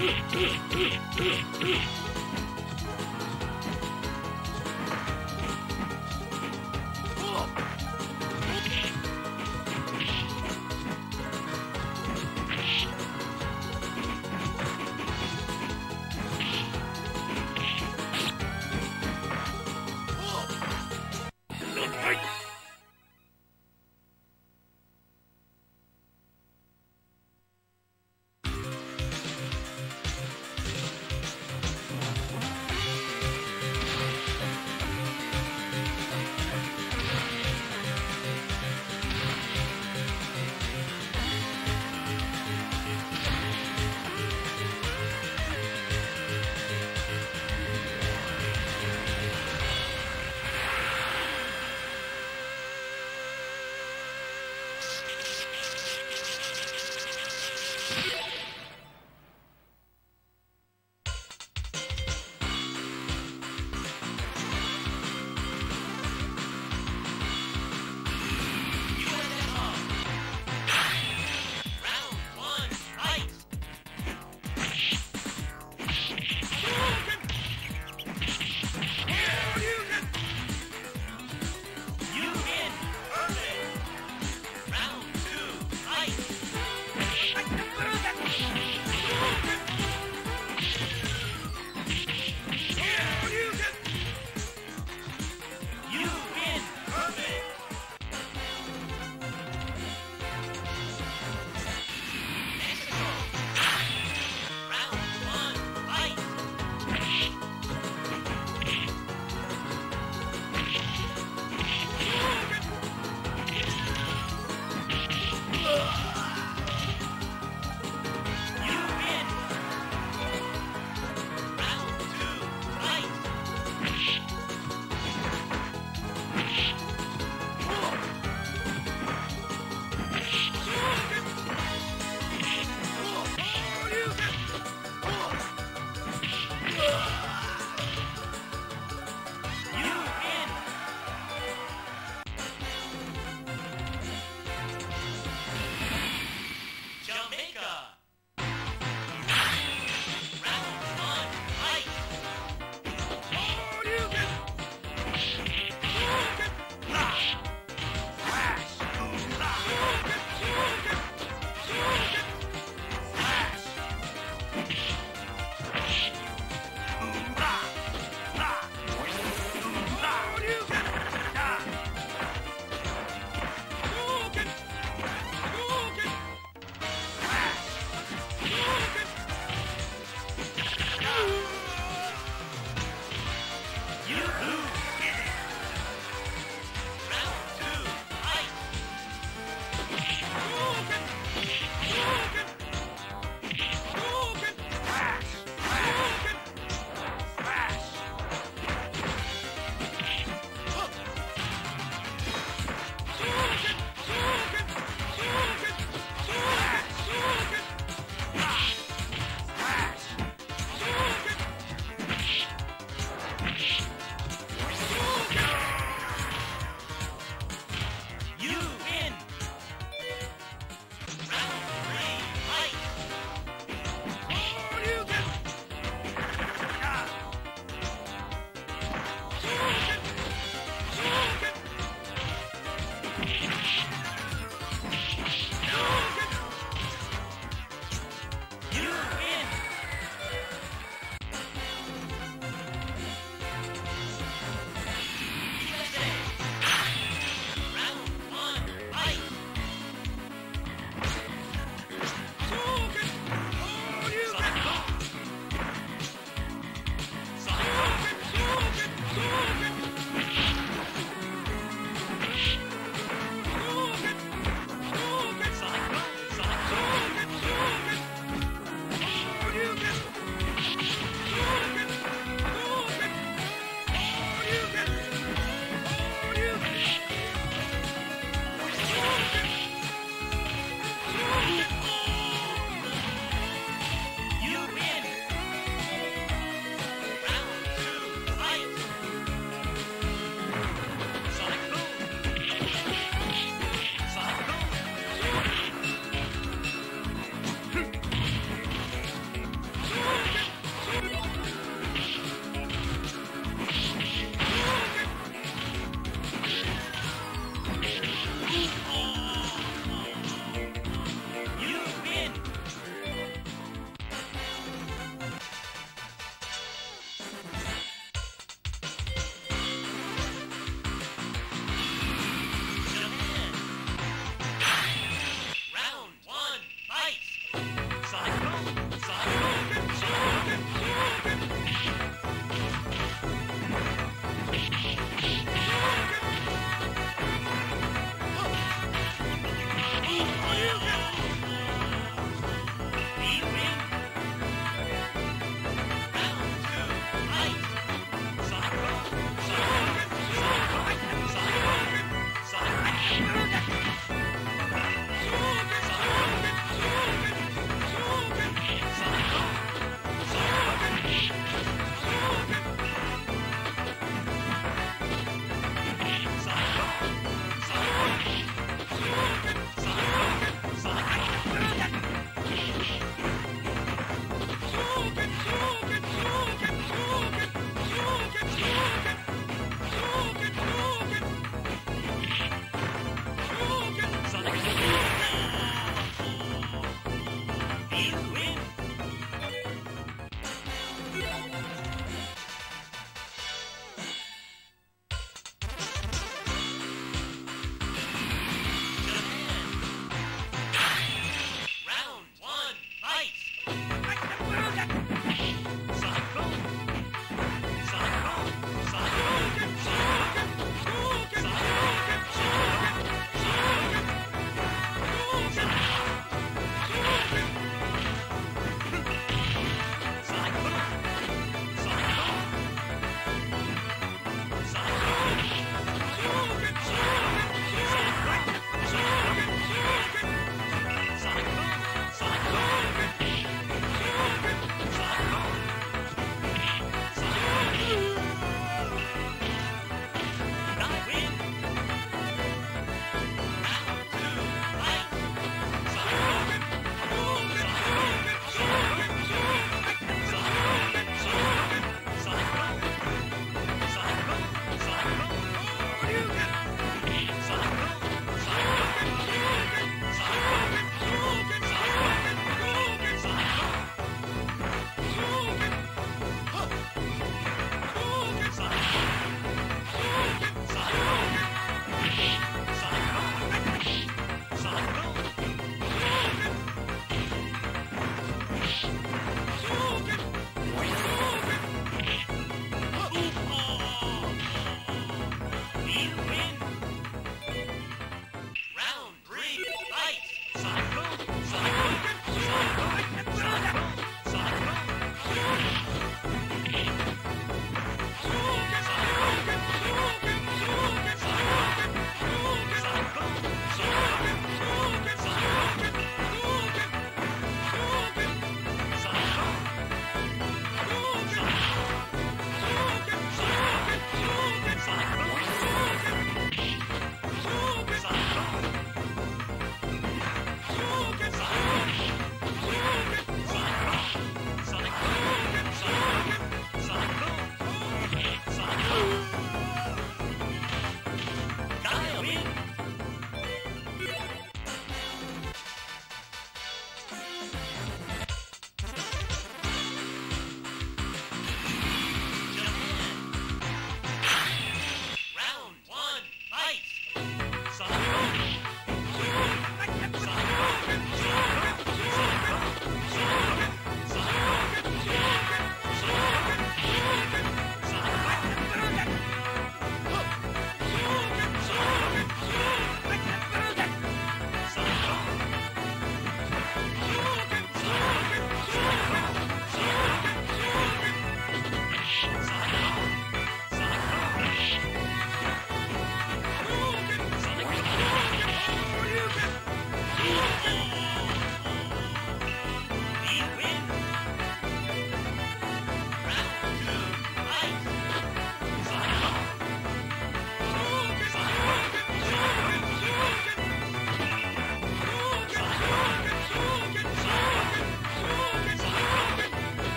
プシュッ!